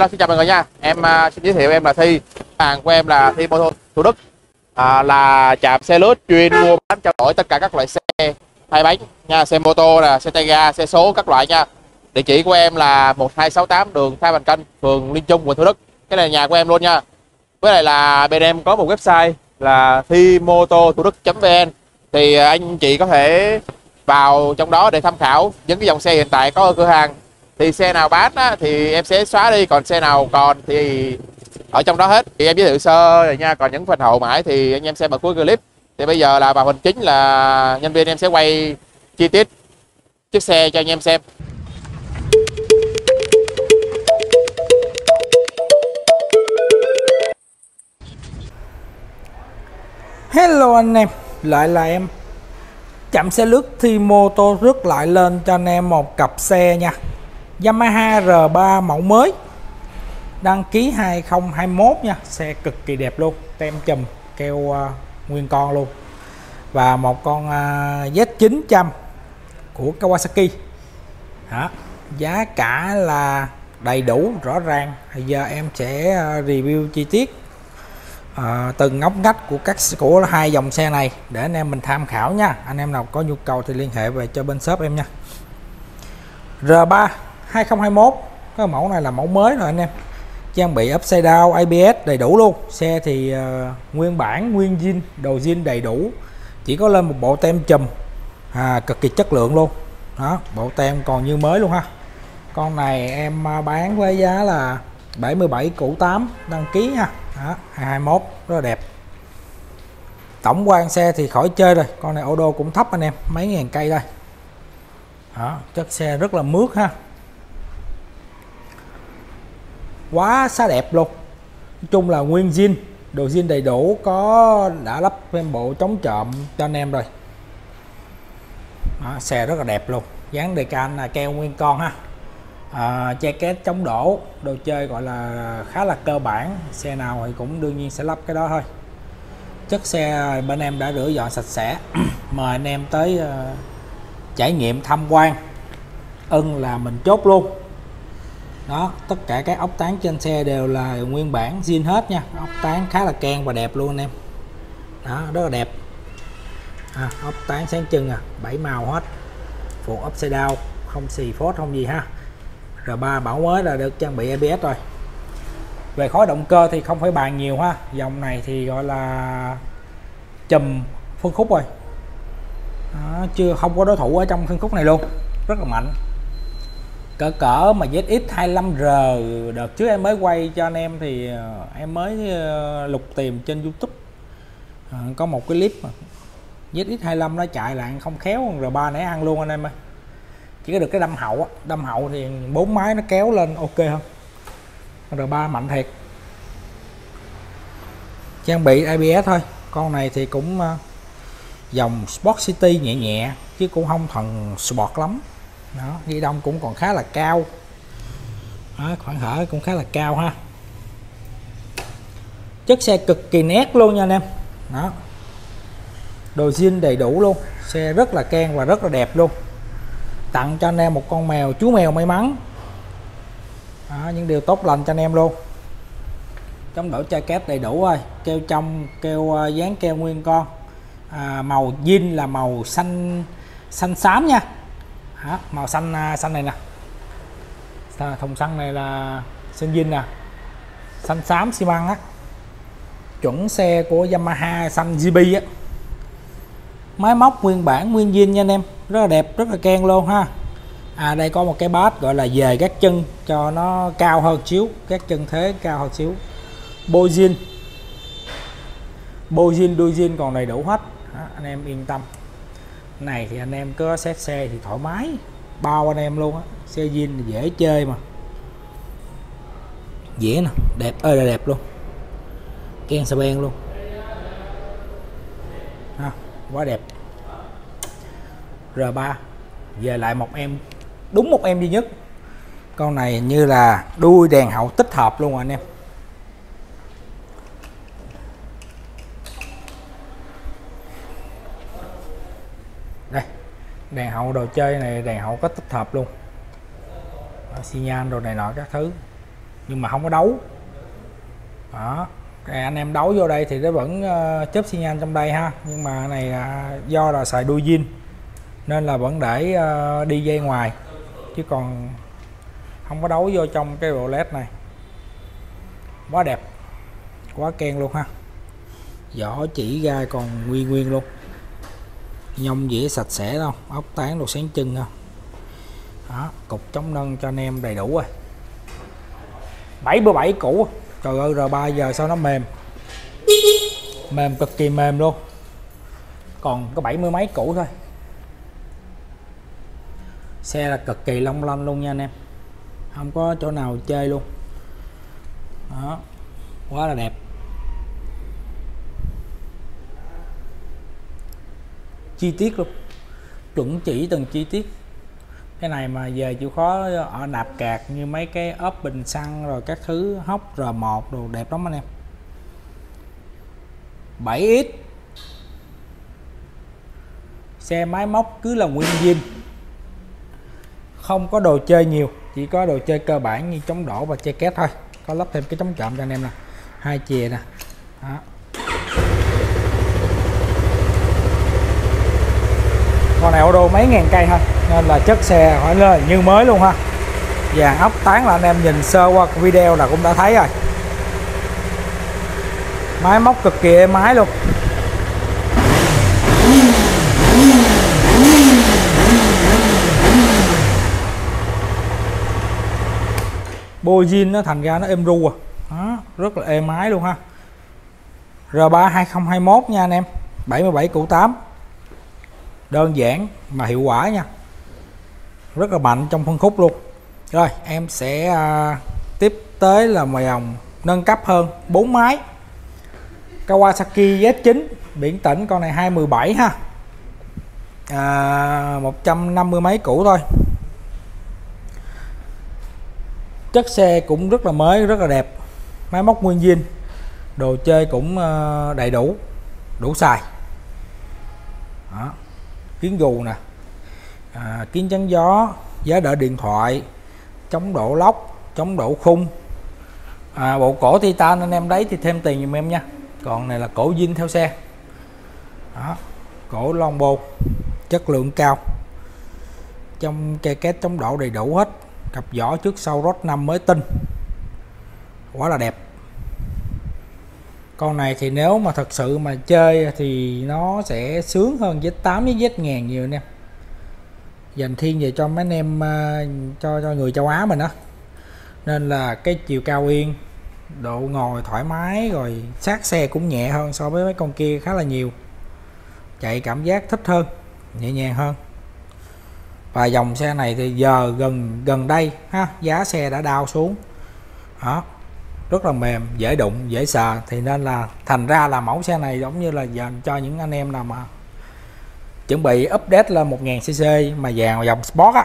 Hello xin chào mọi người nha. Em uh, xin giới thiệu em là Thi. Hàng của em là Thi mô tô Thủ Đức. À, là trạm xe lướt chuyên mua bán trao đổi tất cả các loại xe hai bánh nha xe mô tô nè xe tay ga xe số các loại nha. Địa chỉ của em là 1268 đường Thái Bình Canh phường Liên Trung quận Thủ Đức. Cái này là nhà của em luôn nha. Với lại là bên em có một website là thi mô tô thủ đức vn. Thì à, anh chị có thể vào trong đó để tham khảo những cái dòng xe hiện tại có ở cửa hàng thì xe nào bán á, thì em sẽ xóa đi còn xe nào còn thì ở trong đó hết. Thì em giới thiệu sơ rồi nha còn những phần hậu mãi thì anh em xem ở cuối clip. Thì bây giờ là vào phần chính là nhân viên em sẽ quay chi tiết chiếc xe cho anh em xem. Hello anh em, lại là em. Chạm xe lướt thi mô tô rước lại lên cho anh em một cặp xe nha. Yamaha R3 mẫu mới Đăng ký 2021 nha Xe cực kỳ đẹp luôn Tem chùm keo uh, à, nguyên con luôn. Và một con à, uh, Z900 của Kawasaki. Hả? Giá cả là đầy đủ rõ ràng. Bây Giờ em sẽ uh, review chi tiết uh, từng ngóc ngách của các của hai dòng xe này để anh em mình tham khảo nha. Anh em nào có nhu cầu thì liên hệ về cho bên shop em nha. R3 2021 cái mẫu này là mẫu mới rồi anh em. Trang bị upside down ABS đầy đủ luôn. Xe thì uh, nguyên bản nguyên zin đồ zin đầy đủ. Chỉ có lên một bộ tem chùm. À, cực kỳ chất lượng luôn. Đó bộ tem còn như mới luôn ha. Con này em ờ, bán với giá là 77 củ 8 đăng ký ha. Đó, 221 rất là đẹp. Tổng quan xe thì khỏi chơi rồi. Con này ô đô cũng thấp anh em mấy ngàn cây đây. Đó, chất xe rất là mướt ha quá xá đẹp luôn. Nói chung là nguyên zin đồ zin đầy đủ có đã lắp thêm bộ chống trộm cho anh em rồi. Đó, xe rất là đẹp luôn. Dán đề can là keo nguyên con ha. À, che két chống đổ đồ chơi gọi là khá là cơ bản. Xe nào thì cũng đương nhiên sẽ lắp cái đó thôi. Chất xe bên em đã rửa dọn sạch sẽ. Mời anh em tới uh, trải nghiệm tham quan. Ưng là mình chốt luôn đó tất cả các ốc tán trên xe đều là nguyên bản zin hết nha. Ốc tán khá là keng và đẹp luôn anh em. Đó rất là đẹp. À, ốc tán sáng trưng à bảy màu hết. Phụ upside down không xì phốt không gì ha. R3 bảo mới là được trang bị ABS rồi. Về khối động cơ thì không phải bàn nhiều ha. Dòng này thì gọi là chùm phân khúc rồi. Đó, chưa không có đối thủ ở trong phân khúc này luôn. Rất là mạnh cỡ cỡ mà ZX 25R đợt trước em mới quay cho anh em thì ờ, em mới ờ, lục tìm trên YouTube. À, có một cái clip mà ZX 25 nó chạy lại không khéo R3 nãy ăn luôn anh em ơi. Chỉ có được cái đâm hậu đâm hậu thì bốn máy nó kéo lên ok không R3 mạnh thiệt. Trang bị ABS thôi con này thì cũng dòng Sport City nhẹ nhẹ chứ cũng không thần sport lắm đó ghi đông cũng còn khá là cao. Đó, khoảng hở cũng khá là cao ha. Chất xe cực kỳ nét luôn nha anh em. Đó. Đồ zin đầy đủ luôn xe rất là keng và rất là đẹp luôn. Tặng cho anh em một con mèo chú mèo may mắn. Đó, những điều tốt lành cho anh em luôn. Chống đổi chai kép đầy đủ rồi keo trong keo ờ, dán keo nguyên con. À, màu zin là màu xanh xanh xám nha đó, màu xanh à, xanh này nè. Thùng xăng này là sinh viên nè. Xanh xám xi măng á. Chuẩn xe của Yamaha xanh GB á. Máy móc nguyên bản nguyên zin nha anh em. Rất là đẹp rất là keng luôn ha. À đây có một cái bát gọi là về các chân cho nó cao hơn xíu. Các chân thế cao hơn xíu. Bôi zin. Bôi zin đuôi zin còn đầy đủ hết. Đó, anh em yên tâm này thì anh em có xét xe thì thoải mái. Bao anh em luôn á. Xe zin dễ chơi mà. Dễ nè. Đẹp ơi là đẹp luôn. Ken sa ben luôn. À, quá đẹp. R3 về lại một em đúng một em duy nhất. Con này như là đuôi đèn hậu tích hợp luôn rồi anh em đây đèn hậu đồ chơi này đèn hậu có tích hợp luôn. Xi nhan đồ này nọ các thứ. Nhưng mà không có đấu. Đó cái anh em đấu vô đây thì nó vẫn uh, chớp xi nhan trong đây ha. Nhưng mà này uh, do là xài đuôi zin nên là vẫn để uh, đi dây ngoài. Chứ còn không có đấu vô trong cái bộ led này. Quá đẹp quá ken luôn ha. Vỏ chỉ ra còn nguyên nguyên luôn nhông dĩa sạch sẽ đâu, ốc tán đồ sáng chân ha đó, cục chống nâng cho anh em đầy đủ rồi. 77 cũ trời ơi, rồi 3 giờ sao nó mềm? Mềm cực kỳ mềm luôn. Còn có bảy mươi mấy cũ thôi. Xe là cực kỳ long lanh luôn nha anh em. Không có chỗ nào chơi luôn. Đó, quá là đẹp. Chi tiết luôn. Chuẩn chỉ từng chi tiết. Cái này mà về chịu khó ở nạp cạc như mấy cái ốp bình xăng rồi các thứ, hốc R1 đồ đẹp lắm anh em. 7X xe máy móc cứ là nguyên zin. Không có đồ chơi nhiều, chỉ có đồ chơi cơ bản như chống đổ và che két thôi. Có lắp thêm cái chống trộm cho anh em nè. Hai chìa nè. Đó. Con này ô tô mấy ngàn cây thôi nên là chất xe hỏi lên như mới luôn ha. Vàng ốc tán là anh em nhìn sơ qua video là cũng đã thấy rồi. Máy móc cực kỳ êm ái luôn. Bôi zin nó thành ra nó êm ru à. Đó, rất là êm ái luôn ha. R3 2021 nha anh em. 77 củ 8 đơn giản mà hiệu quả nha. Rất là mạnh trong phân khúc luôn. Rồi em sẽ à, tiếp tới là mài dòng nâng cấp hơn bốn máy Kawasaki Z9 biển tỉnh con này 217 ha. À, 150 mấy cũ thôi. Chất xe cũng rất là mới rất là đẹp. Máy móc nguyên zin đồ chơi cũng ờ, đầy đủ đủ xài. Đó kiến dù nè. À, kiến chắn gió giá đỡ điện thoại chống đổ lóc chống đổ khung. À, bộ cổ titan anh em đấy thì thêm tiền giùm em nha. Còn này là cổ zin theo xe. Đó cổ longbo chất lượng cao. Trong ke két chống đổ đầy đủ hết. Cặp vỏ trước sau rốt năm mới tinh. Quá là đẹp con này thì nếu mà thật sự mà chơi thì nó sẽ sướng hơn với 8 với Z ngàn nhiều anh em. Dành thiên về cho mấy anh em à, cho cho người châu Á mình đó nên là cái chiều cao yên, độ ngồi thoải mái, rồi sát xe cũng nhẹ hơn so với mấy con kia khá là nhiều. Chạy cảm giác thích hơn, nhẹ nhàng hơn. Và dòng xe này thì giờ gần gần đây ha, giá xe đã đau xuống. Đó rất là mềm, dễ đụng, dễ sờ. Thì nên là thành ra là mẫu xe này giống như là dành cho những anh em nào mà chuẩn bị update lên 1000cc mà vào dòng sport á,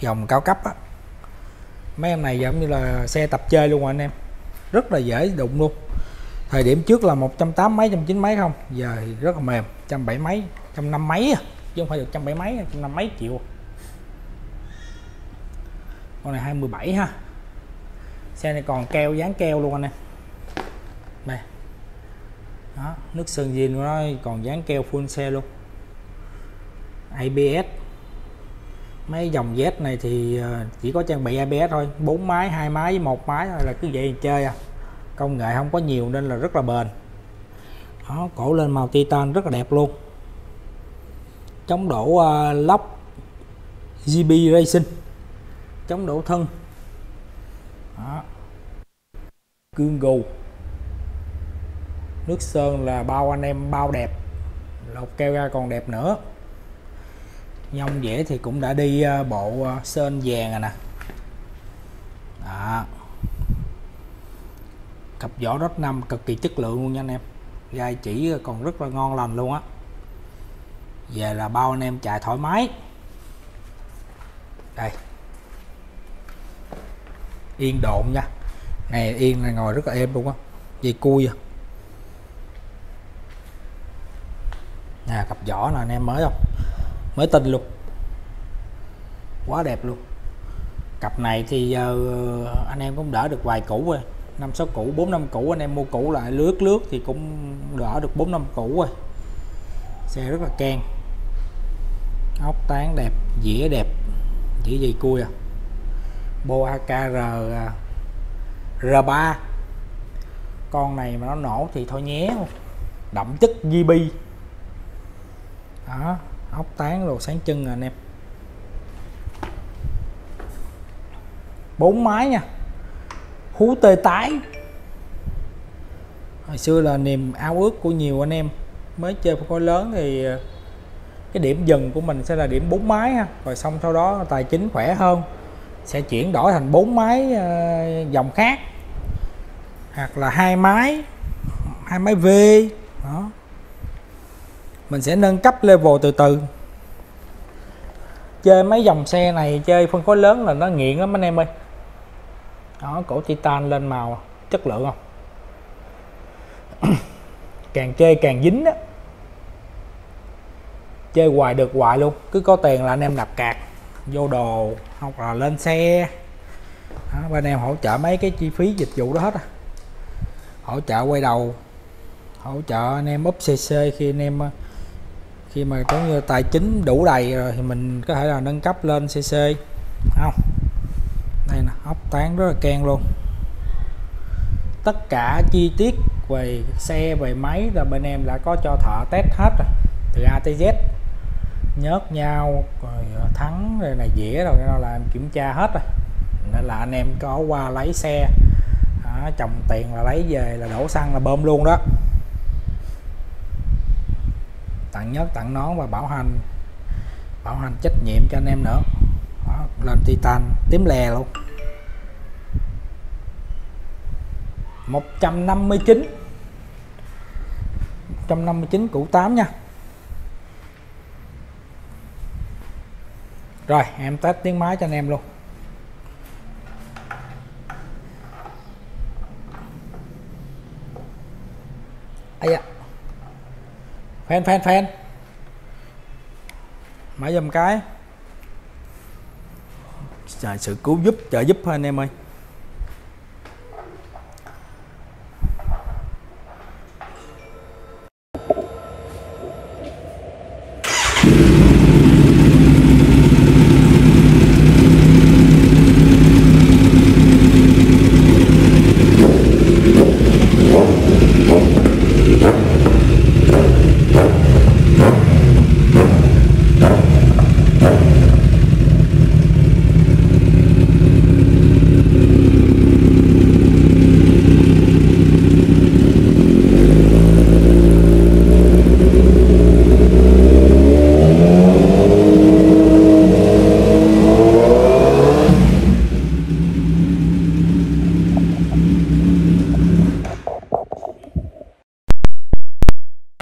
dòng cao cấp á. Mấy em này giống như là xe tập chơi luôn rồi anh em. Rất là dễ đụng luôn. Thời điểm trước là 180 mấy, trăm chín mấy không? Giờ thì rất là mềm, trăm bảy mấy, trăm năm mấy à. chứ không phải được trăm bảy mấy, trăm năm mấy triệu. Con này 27 ha xe này còn keo dán keo luôn anh em. Đây. Đó, nước sơn zin của nó còn dán keo full xe luôn. ABS mấy dòng Z này thì ờ, chỉ có trang bị ABS thôi. Bốn máy hai máy với một máy thôi là cứ vậy chơi à. Công nghệ không có nhiều nên là rất là bền. Đó, cổ lên màu titan rất là đẹp luôn. Chống đổ uh, lóc GB Racing. Chống đổ thân đó. cương gù. Nước sơn là bao anh em bao đẹp. Lột keo ra còn đẹp nữa. Nhông dễ thì cũng đã đi ờ, bộ ờ, sơn vàng rồi nè. Đó. cặp vỏ rất năm, cực kỳ chất lượng luôn nha anh em. Gai chỉ còn rất là ngon lành luôn á. Về là bao anh em chạy thoải mái. Đây yên độn nha. Này yên này ngồi rất là êm luôn á. Dây cui à. Nè cặp vỏ là anh em mới không? Mới tinh luôn. Quá đẹp luôn. Cặp này thì giờ anh em cũng đỡ được vài củ rồi. Năm sáu củ, bốn năm củ, anh em mua cũ lại lướt lướt thì cũng đỡ được bốn năm củ rồi. Xe rất là keng. Ốc tán đẹp, dĩa đẹp, dĩa gì cui à. Boa KR à, R3 con này mà nó nổ thì thôi nhé. Đậm chất GB đó, ốc tán rồi sáng chân rồi anh em bốn máy nha. Hú tê tái. Hồi xưa là niềm ao ước của nhiều anh em. Mới chơi phân khối lớn thì à, cái điểm dừng của mình sẽ là điểm bốn máy ha. Rồi xong sau đó tài chính khỏe hơn sẽ chuyển đổi thành bốn máy ờ, dòng khác, hoặc là hai máy hai máy V, đó. Mình sẽ nâng cấp level từ từ. Chơi mấy dòng xe này chơi phân khối lớn là nó nghiện lắm anh em ơi. Đó, cổ titan lên màu, chất lượng không? Càng chơi càng dính á. Chơi hoài được hoài luôn, cứ có tiền là anh em nạp cạc vô đồ hoặc là lên xe. Đó, bên em hỗ trợ mấy cái chi phí dịch vụ đó hết à. Hỗ trợ quay đầu hỗ trợ anh em up cc khi anh em khi mà có như tài chính đủ đầy rồi thì mình có thể là nâng cấp lên cc không. Đây nè ốc tán rất là keng luôn. Tất cả chi tiết về xe về máy là bên em đã có cho thợ test hết rồi. Từ A tới Z nhớt nhau rồi ờ, thắng rồi này dĩa rồi nó làm kiểm tra hết rồi. Nên là anh em có qua lấy xe. Đó, chồng tiền là lấy về là đổ xăng là bơm luôn đó. Tặng nhớt tặng nón và bảo hành. Bảo hành trách nhiệm cho anh em nữa. Đó, lên titan tím lè luôn. 159 159 củ 8 nha. Rồi em test tiếng máy cho anh em luôn. Ấy da. Fan fan fan. Máy giùm cái. Trời, sự cứu giúp trợ giúp thôi anh em ơi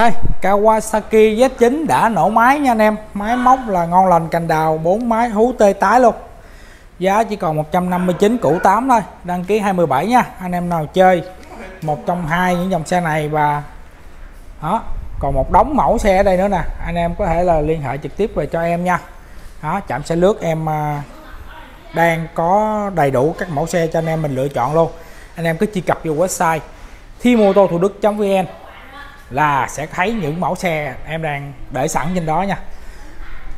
Đây, Kawasaki Z9 đã nổ máy nha anh em. Máy móc là ngon lành, cành đào 4 máy, hú tê tái luôn. Giá chỉ còn 159 củ 8 thôi. Đăng ký 27 nha. Anh em nào chơi một trong hai những dòng xe này và đó còn một đống mẫu xe ở đây nữa nè, anh em có thể là liên hệ trực tiếp về cho em nha. Đó chạm xe lướt em à, đang có đầy đủ các mẫu xe cho anh em mình lựa chọn luôn. Anh em cứ truy cập vào website thi là sẽ thấy những mẫu xe em đang để sẵn trên đó nha.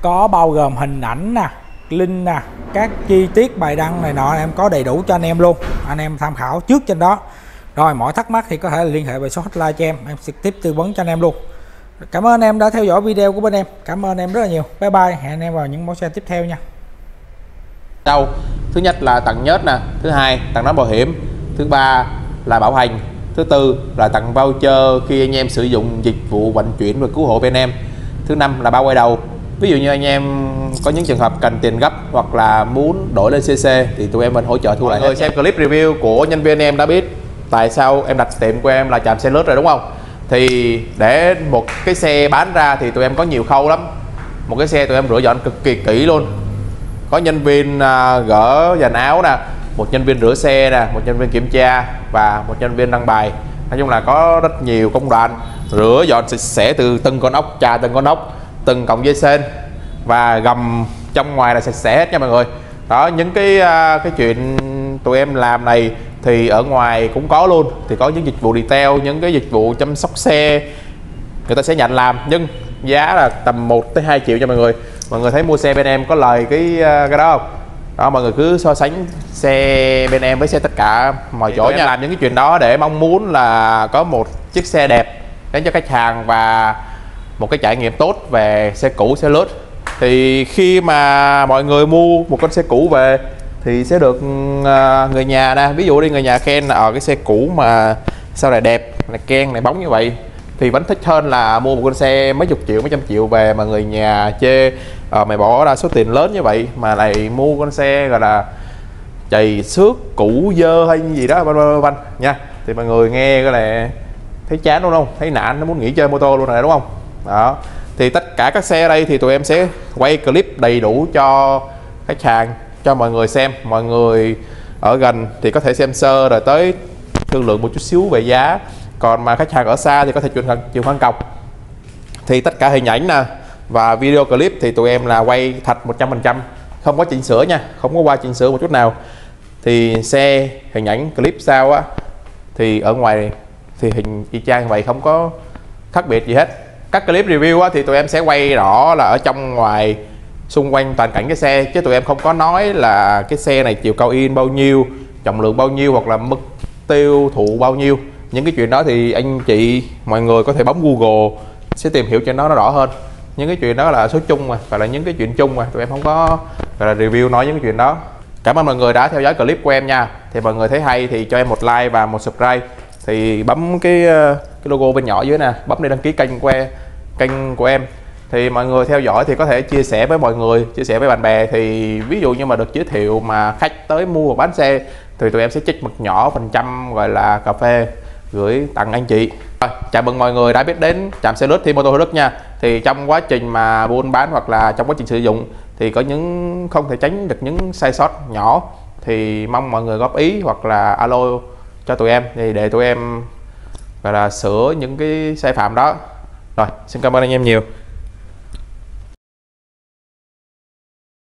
Có bao gồm hình ảnh nè, link nè, các chi tiết bài đăng này nọ em có đầy đủ cho anh em luôn. Anh em tham khảo trước trên đó. Rồi, mọi thắc mắc thì có thể liên hệ về số hotline cho em. Em trực tiếp tư vấn cho anh em luôn. Cảm ơn anh em đã theo dõi video của bên em. Cảm ơn em rất là nhiều. Bye bye. Hẹn anh em vào những mẫu xe tiếp theo nha. Sau, thứ nhất là tặng nhớt nè, thứ hai tặng nón bảo hiểm, thứ ba là bảo hành thứ tư là tặng voucher khi anh em sử dụng dịch vụ vận chuyển và cứu hộ bên em. Thứ năm là bao quay đầu. Ví dụ như anh em có những trường hợp cần tiền gấp hoặc là muốn đổi lên CC thì tụi em mình hỗ trợ thu lại người xem clip review của nhân viên em đã biết tại sao em đặt tiệm của em là chạm xe lướt rồi đúng không? Thì để một cái xe bán ra thì tụi em có nhiều khâu lắm. Một cái xe tụi em rửa dọn cực kỳ kỹ luôn. Có nhân viên à, gỡ dàn áo nè một nhân viên rửa xe nè, một nhân viên kiểm tra và một nhân viên đăng bài. Nói chung là có rất nhiều công đoạn, rửa dọn sạch sẽ từ từng con ốc trà từng con ốc, từng cọng dây sên và gầm trong ngoài là sạch sẽ hết nha mọi người. Đó, những cái à, cái chuyện tụi em làm này thì ở ngoài cũng có luôn, thì có những dịch vụ detail những cái dịch vụ chăm sóc xe người ta sẽ nhận làm, nhưng giá là tầm 1 tới 2 triệu cho mọi người. Mọi người thấy mua xe bên em có lời cái à, cái đó không? Đó mọi người cứ so sánh xe bên em với xe tất cả mọi chỗ nha. làm những cái chuyện đó để mong muốn là có một chiếc xe đẹp đến cho khách hàng và một cái trải nghiệm tốt về xe cũ xe lướt thì khi mà mọi người mua một con xe cũ về thì sẽ được à, người nhà nè. Ví dụ đi người nhà khen ở cái xe cũ mà sao này đẹp này ken này bóng như vậy thì vẫn thích hơn là mua một con xe mấy chục triệu mấy trăm triệu về mà người nhà chê à, mày bỏ ra số tiền lớn như vậy mà lại mua con xe gọi là chày xước cũ dơ hay gì đó vân vân vân nha. Thì mọi người nghe cái này thấy chán đúng không? Thấy nản nó muốn nghỉ chơi mô tô luôn này đúng không? Đó. Thì tất cả các xe ở đây thì tụi em sẽ quay clip đầy đủ cho khách hàng cho mọi người xem. Mọi người ở gần thì có thể xem sơ rồi tới thương lượng một chút xíu về giá còn mà khách hàng ở xa thì có thể chuyển chuyển khoản cọc. Thì tất cả hình ảnh nè và video clip thì tụi em là quay thật 100% không có chỉnh sửa nha không có qua chỉnh sửa một chút nào. Thì xe hình ảnh clip sau á thì ở ngoài thì hình y chang vậy không có khác biệt gì hết. Các clip review á, thì tụi em sẽ quay rõ là ở trong ngoài xung quanh toàn cảnh cái xe. Chứ tụi em không có nói là cái xe này chiều cao in bao nhiêu trọng lượng bao nhiêu hoặc là mức tiêu thụ bao nhiêu những cái chuyện đó thì anh chị, mọi người có thể bấm google sẽ tìm hiểu cho nó nó rõ hơn. Những cái chuyện đó là số chung mà phải là những cái chuyện chung mà, tụi em không có, gọi là, review nói những cái chuyện đó. Cảm ơn mọi người đã theo dõi clip của em nha. Thì mọi người thấy hay thì cho em một like và một subscribe. Thì bấm cái ờ, cái logo bên nhỏ dưới nè, bấm để đăng ký kênh của em kênh của em. Thì mọi người theo dõi thì có thể chia sẻ với mọi người, chia sẻ với bạn bè. Thì ví dụ như mà được giới thiệu mà khách tới mua và bán xe thì tụi em sẽ trích một nhỏ phần trăm, gọi là, cà phê gửi tặng anh chị. Rồi, chào mừng mọi người đã biết đến trạm xe lướt Thi Mô tô Đức nha. Thì trong quá trình mà buôn bán hoặc là trong quá trình sử dụng thì có những không thể tránh được những sai sót nhỏ. Thì mong mọi người góp ý hoặc là alo cho tụi em thì để tụi em gọi là sửa những cái sai phạm đó. Rồi xin cảm ơn anh em nhiều.